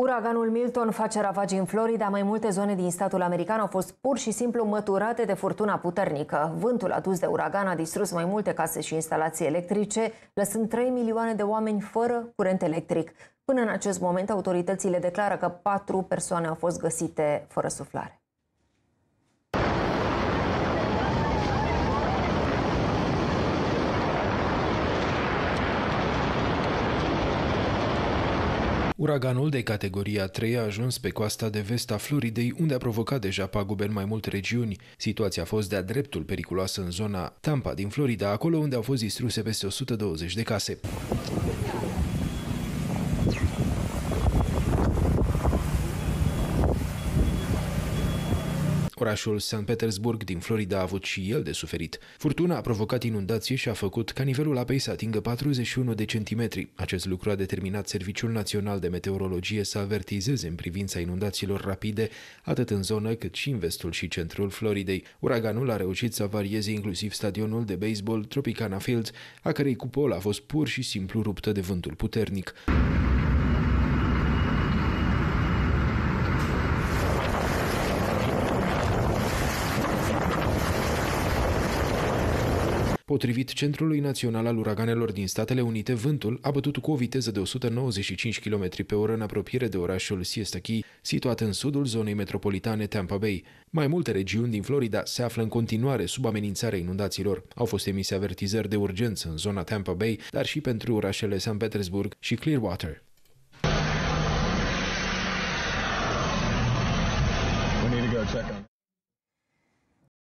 Uraganul Milton face ravagii în Florida. Mai multe zone din statul american au fost pur și simplu măturate de furtuna puternică. Vântul adus de uragan a distrus mai multe case și instalații electrice, lăsând 3 milioane de oameni fără curent electric. Până în acest moment, autoritățile declară că patru persoane au fost găsite fără suflare. Uraganul de categoria 3 a ajuns pe coasta de vest a Floridei, unde a provocat deja pagube în mai multe regiuni. Situația a fost de-a dreptul periculoasă în zona Tampa din Florida, acolo unde au fost distruse peste 120 de case. Orașul St. Petersburg din Florida a avut și el de suferit. Furtuna a provocat inundații și a făcut ca nivelul apei să atingă 41 de centimetri. Acest lucru a determinat Serviciul Național de Meteorologie să avertizeze în privința inundațiilor rapide, atât în zonă cât și în vestul și centrul Floridei. Uraganul a reușit să avarieze inclusiv stadionul de baseball Tropicana Field, a cărei cupolă a fost pur și simplu ruptă de vântul puternic. Potrivit Centrului Național al Uraganelor din Statele Unite, vântul a bătut cu o viteză de 195 km pe oră în apropiere de orașul Siesta Key, situat în sudul zonei metropolitane Tampa Bay. Mai multe regiuni din Florida se află în continuare sub amenințarea inundațiilor. Au fost emise avertizări de urgență în zona Tampa Bay, dar și pentru orașele St. Petersburg și Clearwater. We need to go check on